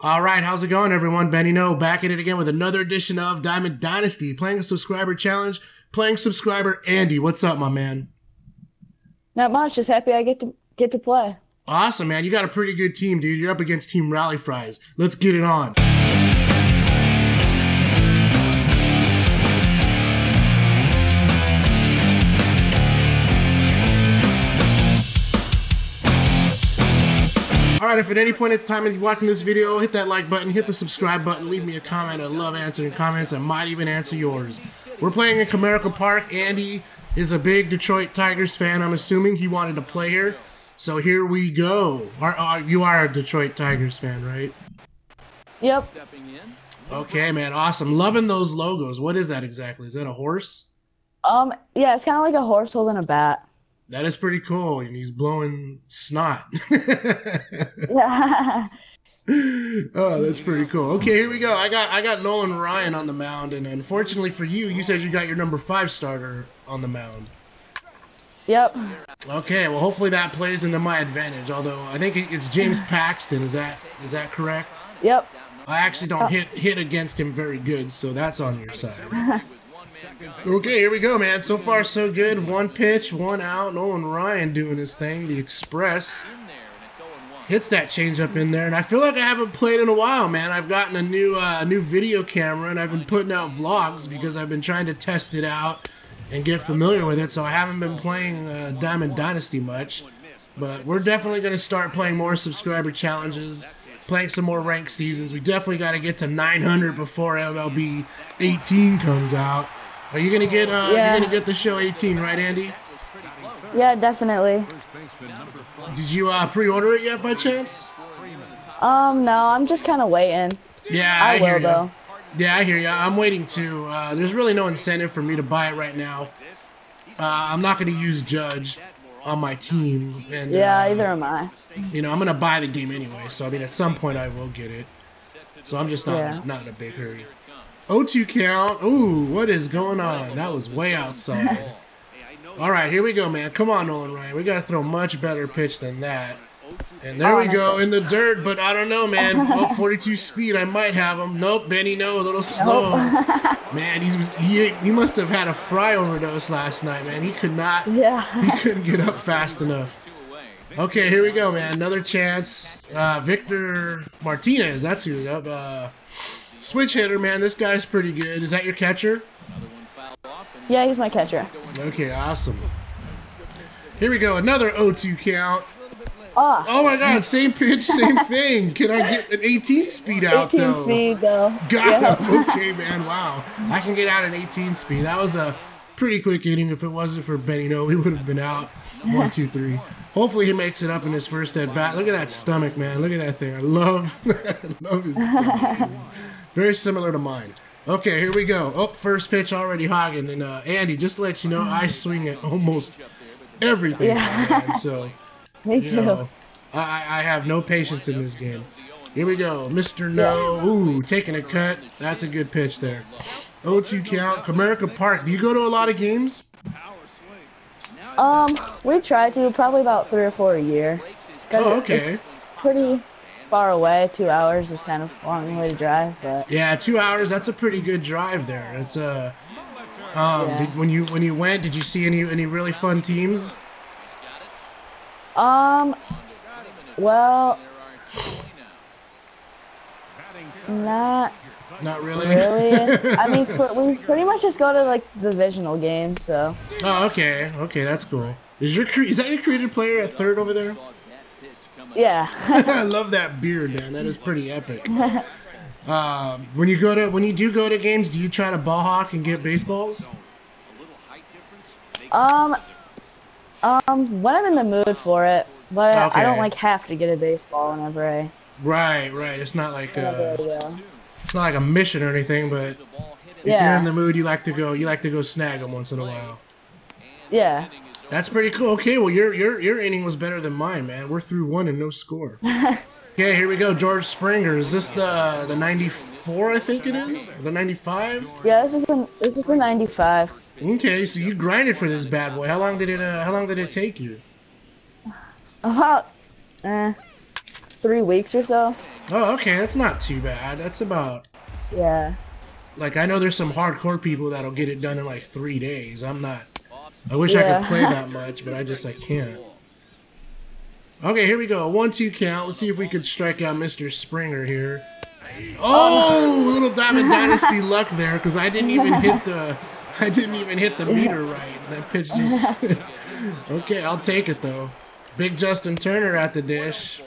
All right, how's it going, everyone? Benny No back at it again with another edition of Diamond Dynasty, playing a subscriber challenge, playing subscriber Andy. What's up, my man? Not much. Just happy I get to get to play. Awesome, man. You got a pretty good team, dude. You're up against Team Rally Fries. Let's get it on. All right, if at any point in time you're watching this video, hit that like button, hit the subscribe button, leave me a comment. I love answering comments. I might even answer yours. We're playing in Comerica Park. Andy is a big Detroit Tigers fan. I'm assuming he wanted to play here. So here we go. Are, are, you are a Detroit Tigers fan, right? Yep. Okay, man. Awesome. Loving those logos. What is that exactly? Is that a horse? Um. Yeah, it's kind of like a horse holding a bat. That is pretty cool. And he's blowing snot. Yeah. oh, that's pretty cool. Okay, here we go. I got I got Nolan Ryan on the mound, and unfortunately for you, you said you got your number five starter on the mound. yep. Okay, well, hopefully that plays into my advantage. Although I think it's James Paxton. Is that is that correct? Yep. I actually don't uh, hit hit against him very good, so that's on your side. Okay, here we go, man. So far, so good. One pitch, one out. Nolan Ryan doing his thing. The Express hits that changeup in there, and I feel like I haven't played in a while, man. I've gotten a new uh, new video camera, and I've been putting out vlogs because I've been trying to test it out and get familiar with it. So I haven't been playing uh, Diamond Dynasty much, but we're definitely going to start playing more subscriber challenges, playing some more ranked seasons. We definitely got to get to 900 before MLB 18 comes out. Are you gonna get uh, Yeah. you're gonna get the show 18, right, Andy? Yeah, definitely. Did you uh, pre-order it yet by chance? Um. No, I'm just kind of waiting. Yeah, I, I, hear will though. Yeah, I hear you. I'm waiting too. Uh, there's really no incentive for me to buy it right now. Uh, I'm not going to use Judge on my team, and Yeah, uh, either am I. you know I'm going to buy the game anyway. So I mean, at some point I will get it. So I'm just not Yeah. not in a big hurry. O2 count. Ooh, what is going on? That was way outside. All right, here we go, man. Come on, Nolan Ryan. We got to throw much better pitch than that. And there Oh, we go pitch. in the dirt, but I don't know, man. Oh, 42 speed, I might have him. Nope, Benny, no, a little slow. man, he was he, he must have had a fry overdose last night, man. He could not, Yeah. he couldn't get up fast enough. Okay, here we go, man. Another chance. Uh, Victor Martinez, that's who's up. Uh, switch hitter, man. This guy's pretty good. Is that your catcher? yeah, he's my catcher. Okay, awesome. Here we go, another O2 count. Ah. Oh my god, same pitch, same thing. Can I get an 18 speed out 18 though? speed though. Got yeah. him. Okay, man. Wow. I can get out an 18 speed. That was a pretty quick inning. If it wasn't for Benny, no, we would have been out. One, two, three. Hopefully he makes it up in his first at bat. Look at that stomach, man. Look at that thing. I love, I love his very similar to mine. Okay, here we go. Oh, first pitch already hogging. And uh, Andy, just to let you know, I swing at almost everything. Yeah. man. So Me you too. know, I, I have no patience in this game. Here we go, Mr. No. Ooh, taking a cut. That's a good pitch there. 0-2 count. Comerica Park. Do you go to a lot of games? Um, we try to probably about three or four a year. Oh, It's okay. pretty far away. Two hours is kind of a long way to drive, but Yeah, two hours. That's a pretty good drive there. It's uh, um, Yeah. did, when you when you went, did you see any any really fun teams? um, well, not Not really. really. I mean, we pretty much just go to like the divisional games, so oh, okay, okay, that's cool. Is your cre- is that your created player at third over there? Yeah. I love that beard, man. That is pretty epic. Um, when you go to when you do go to games, do you try to ball hawk and get baseballs? um, um, when I'm in the mood for it, but I don't like have to get a baseball whenever I. Right, right. It's not like Whenever uh, it's not like a mission or anything, but if you're in the mood, you like to go. You like to go snag them once in a while. Yeah. That's pretty cool. Okay, well your your your inning was better than mine, man. We're through one and no score. okay, here we go. George Springer. Is this the the '94? I think it is. The '95. Yeah. This is the this is the '95. Okay, so you grinded for this bad boy. How long did it? Uh, how long did it take you? About, eh, three weeks or so. Oh, okay, that's not too bad. That's about Yeah. like I know there's some hardcore people that'll get it done in like three days. I'm not. I wish I could play that much, but I just I can't. Okay, here we go. One two count. Let's see if we could strike out Mr. Springer here. Oh, little Diamond Dynasty luck there because I didn't even hit the I didn't even hit the meter right. That pitch just Okay, I'll take it though. Big Justin Turner at the dish.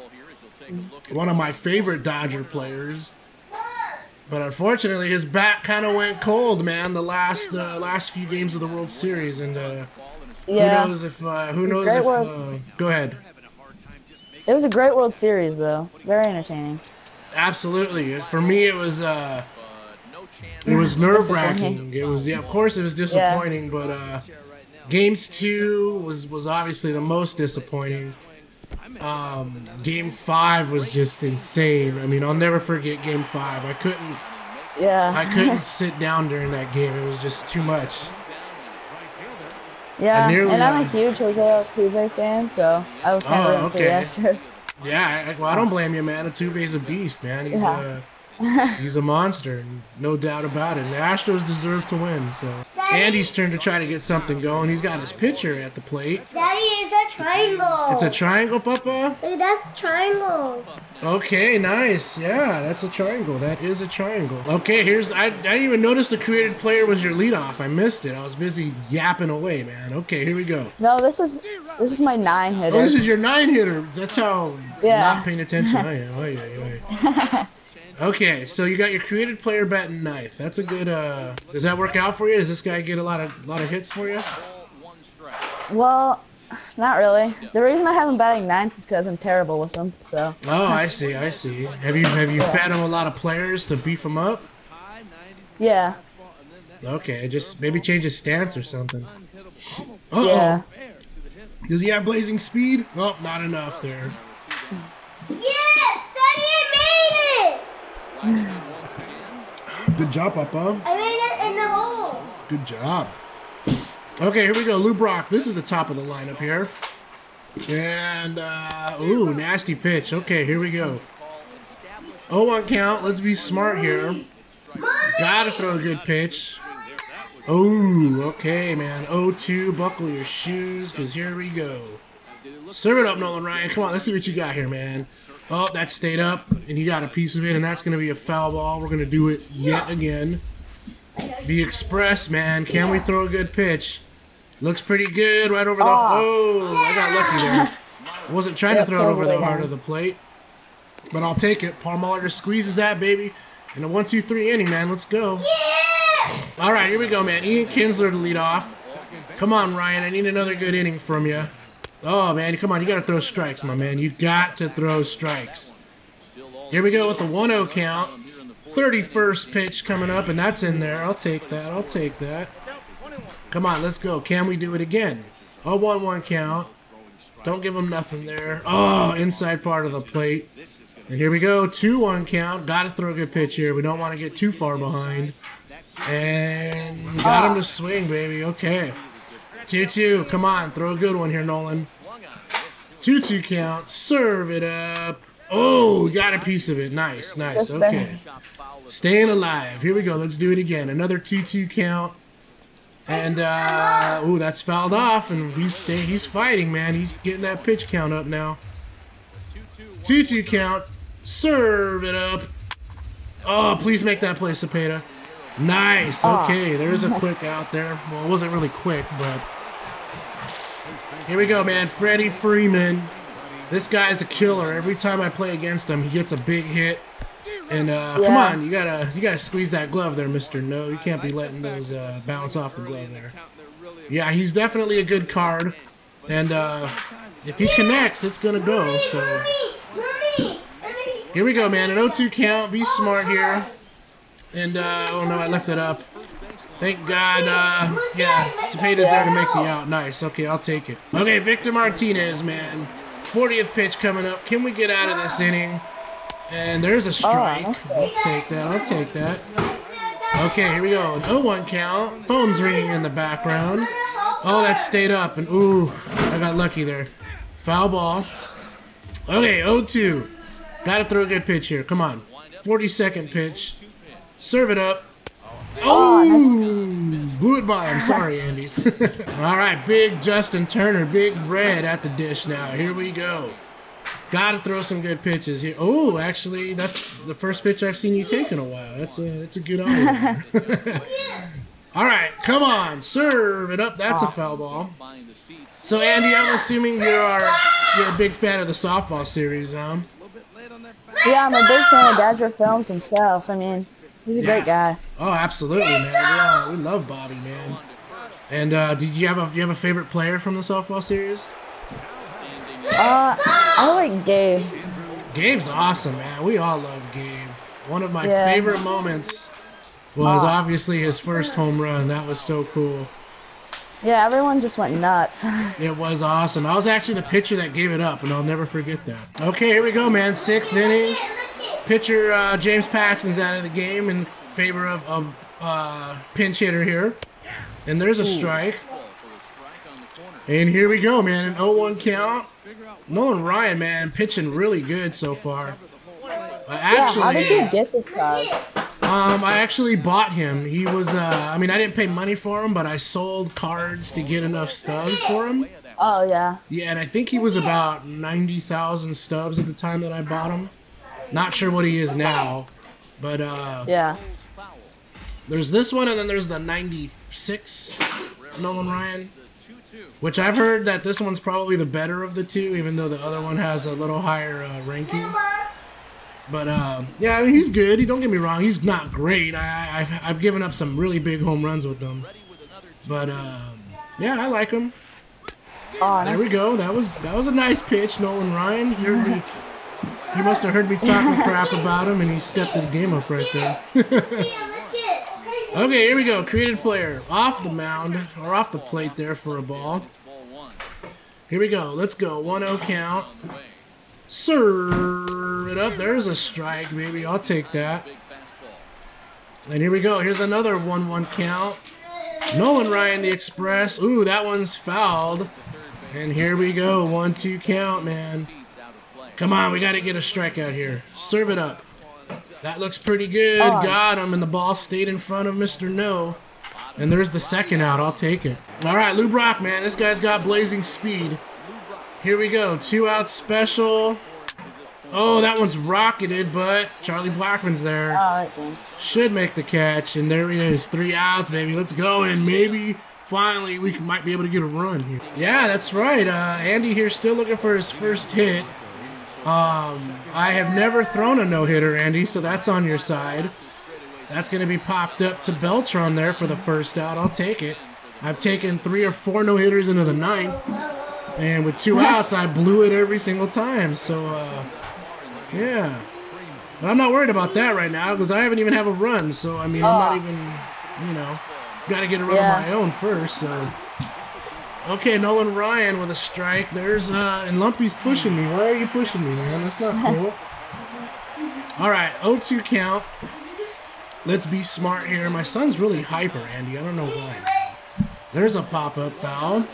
One of my favorite Dodger players. But unfortunately, his bat kind of went cold, man. The last uh, last few games of the World Series, and uh, Yeah. who knows if uh, who knows if uh, go ahead. It was a great World Series, though. Very entertaining. Absolutely, for me it was uh, it was nerve wracking. It was yeah, of course it was disappointing, but uh, games two was was obviously the most disappointing. Um, game five was just insane. I mean, I'll never forget game five. I couldn't Yeah. I couldn't sit down during that game. It was just too much. yeah. And I'm a huge Jose Altuve fan, so I was kind Oh, of rooting okay. for the Astros. Yeah, I, well, I don't blame you, man. Altuve's a beast, man. He's Yeah. uh, he's a monster, no doubt about it. And the Astros deserve to win. So Andy's turn to try to get something going. He's got his pitcher at the plate. Daddy, it's a triangle. It's a triangle, Papa. Look, that's a triangle. Okay, nice. Yeah, that's a triangle. That is a triangle. Okay, here's I, I didn't even notice the created player was your leadoff. I missed it. I was busy yapping away, man. Okay, here we go. No, this is this is my nine hitter. Oh, this is your nine hitter. That's how Yeah. not paying attention I am. Oy, oy, oy. Okay, so you got your created player bat and knife. That's a good. uh Does that work out for you? Does this guy get a lot of lot of hits for you? well, not really. The reason I haven't batting ninth is because I'm terrible with them. So Oh, I see. I see. Have you have you fed him a lot of players to beef him up? yeah, Okay, just maybe change his stance or something. Uh yeah. oh. Does he have blazing speed? Oh, not enough there. Yes, Daddy, I Good job, Papa. I made it in the hole. Good job. Okay, here we go. Lou Brock. This is the top of the lineup here. And, uh, ooh, nasty pitch. Okay, here we go. 0-1 count. Let's be smart here. Gotta throw a good pitch. Oh, okay, man. 0-2. Buckle your shoes, because here we go. Serve it up, Nolan Ryan. Come on, let's see what you got here, man. Oh, that stayed up, and you got a piece of it, and that's going to be a foul ball. We're going to do it yet again. The Express, man. Can we throw a good pitch? Looks pretty good right over the. Ah. Oh, I got lucky there. I wasn't trying to throw it over the heart of the plate, but I'll take it. Paul Muller squeezes that baby in a one, two, three inning, man. Let's go. All right, here we go, man. Ian Kinsler to lead off. Come on, Ryan. I need another good inning from you. Oh man, come on. You got to throw strikes, my man. You got to throw strikes. Here we go with the 1-0 count. 31st pitch coming up, and that's in there. I'll take that. I'll take that. Come on, let's go. Can we do it again? A 1 1 count. Don't give him nothing there. Oh, inside part of the plate. And here we go. 2 1 count. Got to throw a good pitch here. We don't want to get too far behind. And got him to swing, baby. Okay. 2 2. Come on. Throw a good one here, Nolan. 2 2 count. Serve it up. Oh, got a piece of it. Nice, nice. Okay. Staying alive. Here we go. Let's do it again. Another 2 2 count. And uh ooh, that's fouled off, and he's stay he's fighting, man. He's getting that pitch count up now. Two two count. Serve it up. Oh, please make that play, Cepeda. Nice. Ah. Okay, there's a quick out there. Well, it wasn't really quick, but here we go, man. Freddie Freeman. This guy's a killer. Every time I play against him, he gets a big hit. And uh, come on, you gotta you gotta squeeze that glove there, Mister. No, you can't be letting those uh, bounce off the glove there. Yeah, he's definitely a good card, and uh, if he connects, it's gonna go. So Mommy, mommy. here we go, man. An 0-2 count. Be smart here. And uh, oh no, I left it up. Thank God. Uh, yeah, Cepeda's there to make me out. Nice. Okay, I'll take it. Okay, Victor Martinez, man. 40th pitch coming up. Can we get out of this inning? And there's a strike. I'll take that. I'll take that. Okay, here we go. An 0-1 count. Phone's ringing in the background. Oh, that stayed up. And ooh, I got lucky there. Foul ball. Okay, 0-2. Got Got to throw a good pitch here. Come on. 40 second pitch. Serve it up. Oh, nice. Oh, blew it by. I'm sorry, Andy. All right, big Justin Turner, big red at the dish now. Here we go. Got to throw some good pitches here. Oh, actually, that's the first pitch I've seen you take in a while. That's a that's a good eye. All right, come on, serve it up. That's a foul ball. So, Andy, I'm assuming you're our, you're a big fan of the softball series, huh? Yeah, I'm a big fan of Dodger Films himself. I mean, he's a great guy. Oh, absolutely, man. Yeah, we love Bobby, man. And uh, did you have a you have a favorite player from the softball series? Uh, I like Gabe. Gabe's awesome, man. We all love Gabe. One of my Yeah. favorite moments was Oh. obviously his first home run. That was so cool. Yeah, everyone just went nuts. It was awesome. I was actually the pitcher that gave it up, and I'll never forget that. Okay, here we go, man. Sixth inning. Pitcher uh, James Paxton's out of the game in favor of a uh, pinch hitter here. And there's a strike. And here we go, man. An 0-1 count. Nolan Ryan, man, pitching really good so far. Uh, yeah, how did you get this card? um, I actually bought him. He was, uh, I mean, I didn't pay money for him, but I sold cards to get enough stubs for him. Oh yeah. Yeah, and I think he was about 90,000 stubs at the time that I bought him. Not sure what he is now, but uh, Yeah. there's this one, and then there's the 96 Nolan Ryan, which I've heard that this one's probably the better of the two, even though the other one has a little higher uh, ranking. But uh, yeah, I mean he's good. He don't get me wrong, he's not great. I, I've, I've given up some really big home runs with them, but um, yeah, I like him. Oh, There we go. That was that was a nice pitch, Nolan Ryan. He. He must have heard me talking crap about him, and he stepped his game up right there. Yeah, look it. okay, here we go. Created player off the mound or off the plate there for a ball. Here we go. Let's go. 1-0 count. Serve it up. There's a strike, baby. I'll take that. And here we go. Here's another 1-1 count. Nolan Ryan, the Express. Ooh, that one's fouled. And here we go. 1-2 count, man. Come on, we got to get a strikeout here. Serve it up. That looks pretty good. Oh. Got him, and the ball stayed in front of Mr. No. And there's the second out. I'll take it. All right, Lou Brock, man. This guy's got blazing speed. Here we go. Two out special. Oh, that one's rocketed, but Charlie Blackmon's there. Should make the catch, and there he is. Three outs, baby. Let's go, and maybe finally we might be able to get a run here. Yeah, that's right. Uh, Andy here still looking for his first hit. Um, I have never thrown a no hitter, Andy, so that's on your side. That's going to be popped up to Beltran there for the first out. I'll take it. I've taken three or four no hitters into the ninth, and with two outs, I blew it every single time. So, uh, yeah. But I'm not worried about that right now because I haven't even have a run. So I mean, I'm not Oh. even, you know, got to get a run Yeah. of my own first. So. Okay, Nolan Ryan with a strike. There's uh, and Lumpy's pushing me. Why are you pushing me, man? That's not cool. All right, 0-2 count. Let's be smart here. My son's really hyper, Andy. I don't know why. There's a pop-up foul.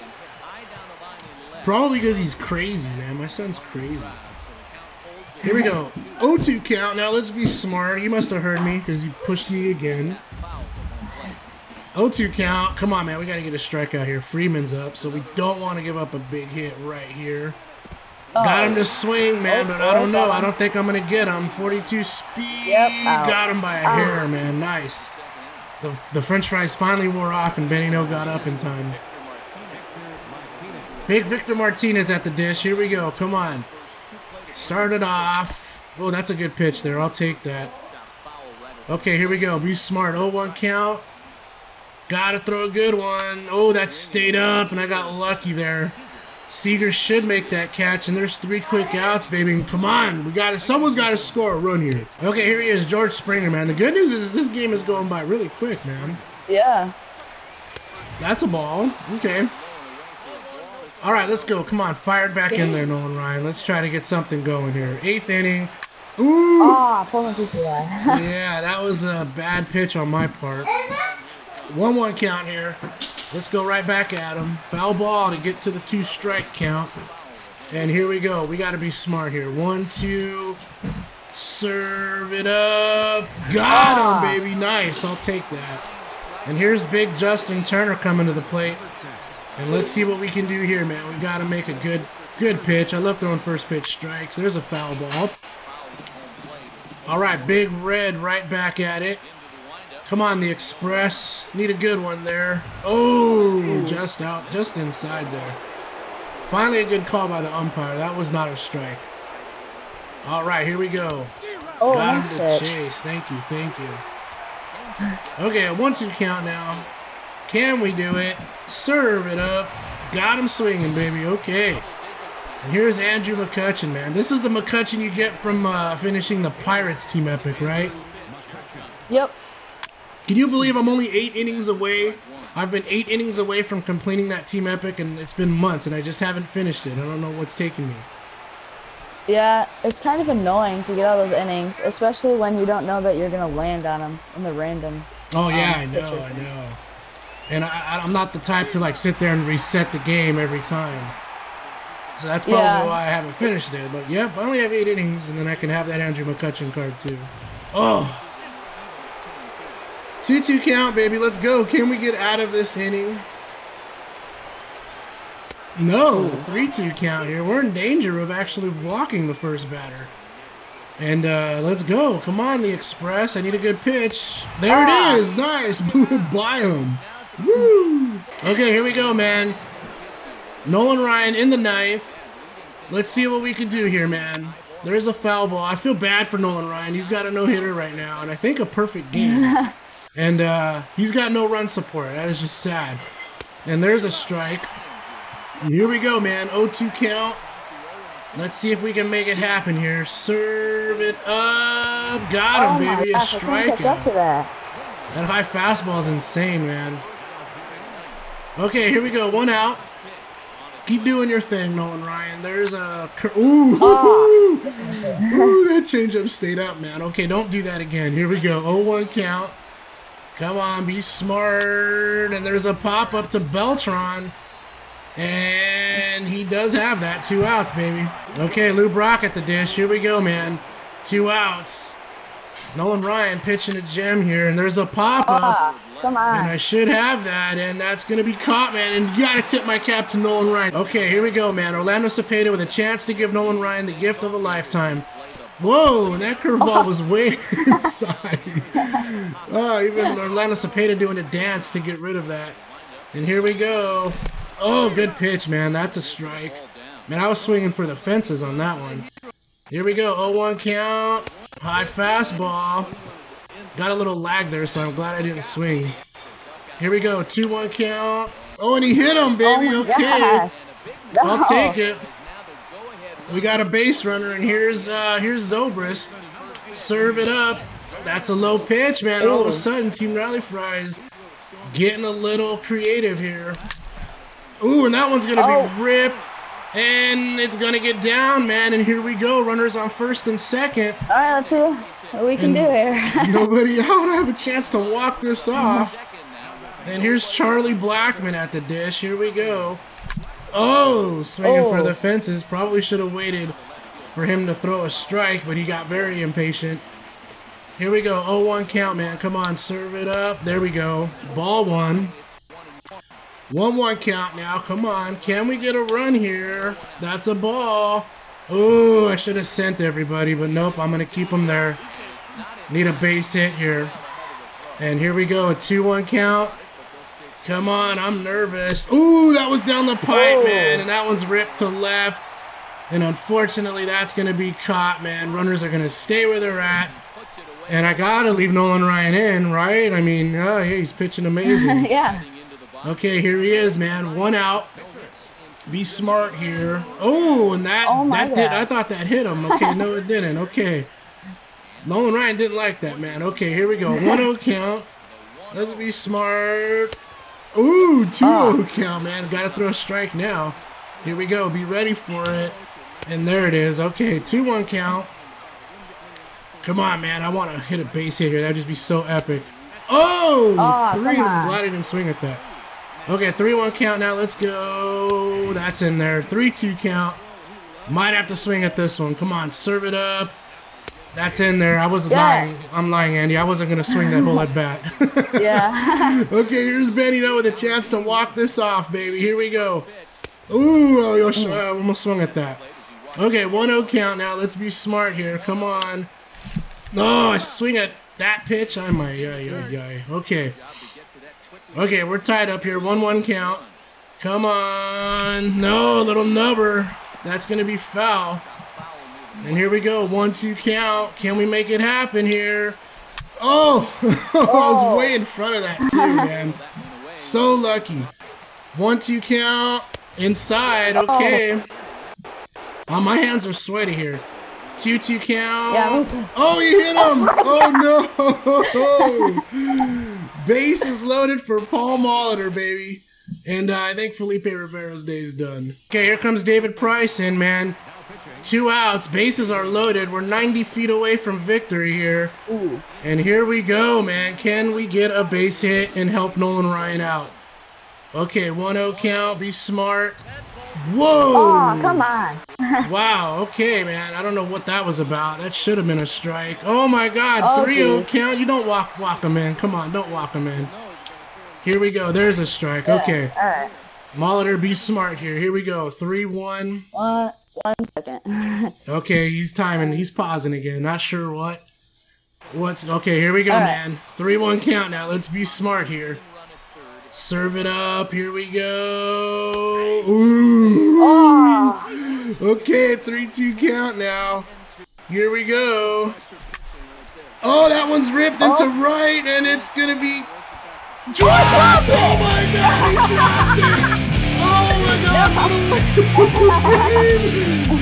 Probably because he's crazy, man. My son's crazy. Here we go. 0-2 count. Now let's be smart. He must have heard me because he pushed me again. 0-2 count. Come on, man. We got to get a strikeout here. Freeman's up, so we don't want to give up a big hit right here. Got him to oh. swing, man, oh, but I don't oh, know. I don't think I'm going to get him. 42 speed. Yep. Got him by a hair, ah. man. Nice. The, the french fries finally wore off, and Benny No got up in time. Big Victor Martinez at the dish. Here we go. Come on. Started off. Oh, that's a good pitch there. I'll take that. Okay, here we go. Be smart. 0-1 count. Gotta throw a good one. Oh, that stayed up, and I got lucky there. Seager should make that catch, and there's three quick outs, baby. Come on, we got it. Someone's got to score a run here. Okay, here he is, George Springer, man. The good news is this game is going by really quick, man. Yeah. That's a ball. Okay. All right, let's go. Come on, fired back in there, Nolan Ryan. Let's try to get something going here. Eighth inning. Ooh. Oh, pull a piece of that. Yeah, that was a bad pitch on my part. 1 1 count here. Let's go right back at him. Foul ball to get to the two strike count. And here we go. We got to be smart here. One, two. Serve it up. Got Ah. him, baby. Nice. I'll take that. And here's big Justin Turner coming to the plate. And let's see what we can do here, man. We got to make a good good pitch. I love throwing first pitch strikes. There's a foul ball. All right, big red right back at it. Come on, the Express. Need a good one there. Oh, just out, just inside there. Finally, a good call by the umpire. That was not a strike. All right, here we go. Oh, Got nice him to chase. Thank you, thank you. Okay, a one-two count now. Can we do it? Serve it up. Got him swinging, baby. Okay. And here's Andrew McCutchen, man. This is the McCutchen you get from uh, finishing the Pirates team epic, right? Yep. Can you believe I'm only eight innings away? I've been eight innings away from completing that team epic, and it's been months, and I just haven't finished it. I don't know what's taking me. Yeah, it's kind of annoying to get all those innings, especially when you don't know that you're gonna land on them in the random. Oh yeah, Um, I know. I know. And I, I'm not the type to like sit there and reset the game every time. So that's probably Yeah. why I haven't finished it. But yep, I only have eight innings, and then I can have that Andrew McCutchen card too. Oh. 2-2 count, baby. Let's go. Can we get out of this inning? No, 3-2 count here. We're in danger of actually walking the first batter. And uh, let's go. Come on, the Express. I need a good pitch. There Ah. it is. Nice. By him. Woo. Okay, here we go, man. Nolan Ryan in the ninth. Let's see what we can do here, man. There's a foul ball. I feel bad for Nolan Ryan. He's got a no hitter right now, and I think a perfect game. and uh, he's got no run support. That is just sad. And there's a strike. Here we go, man. 0-2 count. Let's see if we can make it happen here. Serve it up. Got oh him, my baby. A gosh, I catch up to that. That high fastball is insane, man. Okay, here we go. One out. Keep doing your thing, Nolan Ryan. There's a. Ooh. Ah. Ooh, that changeup stayed up, man. Okay, don't do that again. Here we go. 0-1 count. Come on, be smart. And there's a pop up to Beltran. And he does have that. Two outs, baby. Okay, Lou Brock at the dish. Here we go, man. Two outs. Nolan Ryan pitching a gem here. And there's a pop up. Ah, come And on. I should have that, and that's going to be caught, man. And you got to tip my cap to Nolan Ryan. Okay, here we go, man. Orlando Cepeda with a chance to give Nolan Ryan the gift of a lifetime. Whoa, and that curveball was way inside. oh, even Orlando Cepeda doing a dance to get rid of that. And here we go. Oh, good pitch, man. That's a strike. Man, I was swinging for the fences on that one. Here we go. 0-1 count. High fastball. Got a little lag there, so I'm glad I didn't swing. Here we go. 2-1 count. Oh, and he hit him, Oh baby. my okay. gosh. I'll take it. We got a base runner, and here's uh, here's Zobrist. Serve it up. That's a low pitch, man. All of a sudden, Team Rally Fries getting a little creative here. Ooh, and that one's gonna Oh. be ripped, and it's gonna get down, man. And here we go. Runners on first and second. All right, let's see what we can do here. Nobody out. I have a chance to walk this off. And here's Charlie Blackmon at the dish. Here we go. Oh, swinging for Oh. the fences. Probably should have waited for him to throw a strike, but he got very impatient. Here we go. 0-1 count, man. Come on, serve it up. There we go. Ball one. 1-1 count now. Come on. Can we get a run here? That's a ball. Oh, I should have sent everybody, but nope. I'm going to keep him there. Need a base hit here. And here we go. A 2-1 count. Come on, I'm nervous. Ooh, that was down the pipe, Oh. man. And that one's ripped to left. And unfortunately, that's going to be caught, man. Runners are going to stay where they're at. And I got to leave Nolan Ryan in, right? I mean, oh, yeah, he's pitching amazing. yeah. Okay, here he is, man. One out. Be smart here. Oh, and that Oh that did. I thought that hit him. Okay, no, it didn't. Okay. Nolan Ryan didn't like that, man. Okay, here we go. 1-0 count. Let's be smart. Ooh, 2-0 Ah. count, man. Got to throw a strike now. Here we go. Be ready for it. And there it is. Okay, 2-1 count. Come on, man. I want to hit a base hit here. That'd just be so epic. Oh, Oh, three. I'm glad I didn't swing at that. Okay, 3-1 count now. Let's go. That's in there. 3-2 count. Might have to swing at this one. Come on, serve it up. That's in there. I was Yes. lying. I'm lying, Andy. I wasn't gonna swing that whole at bat. Yeah. okay, here's Benny now with a chance to walk this off, baby. Here we go. Ooh, I almost, I almost swung at that. Okay, 1-0 count now. Let's be smart here. Come on. No, I swing at that pitch. I'm my yeah, yeah, yeah. Okay. Okay, we're tied up here. 1-1 count. Come on. No, little nubber. That's going to be foul. And here we go. 1-2 count. Can we make it happen here? Oh! I was way in front of that too, man. So lucky. 1-2 count. Inside. Okay. Oh, my hands are sweaty here. 2-2 count. Yeah. Oh, you hit him! Oh, no! Base is loaded for Paul Molitor, baby. And uh, I think Felipe Rivero's day is done. Okay, here comes David Price in, man. Two outs. Bases are loaded. We're 90 feet away from victory here. Ooh. And here we go, man. Can we get a base hit and help Nolan Ryan out? Okay, 1-0 count. Be smart. Whoa! Oh, come on. Wow, okay, man. I don't know what that was about. That should have been a strike. Oh my god, Oh, 3 0 jeez. count. You don't walk walk him in. Come on, don't walk him in. Here we go. There's a strike. Okay. Yes, All right. Molitor, be smart here. Here we go. 3 1. One, second. Okay, he's timing. He's pausing again. Not sure what. What's okay? Here we go, right. man. Three one count now. Let's be smart here. Serve it up. Here we go. Ooh. oh, Okay, three two count now. Here we go. Oh, that one's ripped into Oh. right, and it's gonna be dropped. Oh my god,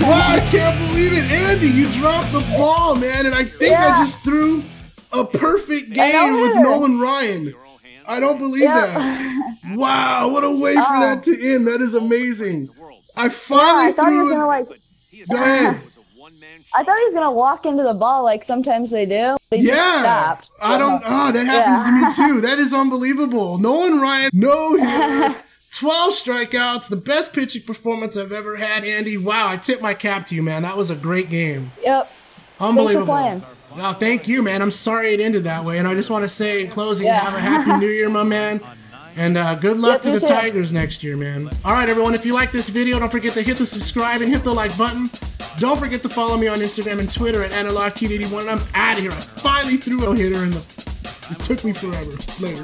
wow, I can't believe it, Andy! You dropped the ball, man, and I think I just threw a perfect game with. Nolan Ryan. I don't believe that. Wow, what a way for that to end. That is amazing. I yeah, finally I thought he was gonna like. Go ahead. I thought he was gonna walk into the ball like sometimes they do. Just Yeah. stopped. I don't. Oh, that happens to me too. That is unbelievable. Nolan Ryan, no 12 strikeouts, the best pitching performance I've ever had, Andy. Wow, I tip my cap to you, man. That was a great game. Yep. Unbelievable. playing. Wow, thank you, man. I'm sorry it ended that way. And I just want to say in closing, Yeah. have a happy new year, my man. And uh, good luck Yep, to the too. Tigers next year, man. All right, everyone. If you like this video, don't forget to hit the subscribe and hit the like button. Don't forget to follow me on Instagram and Twitter at AnalogKid81. And I'm out of here. I finally threw a hitter, and the, it took me forever. Later.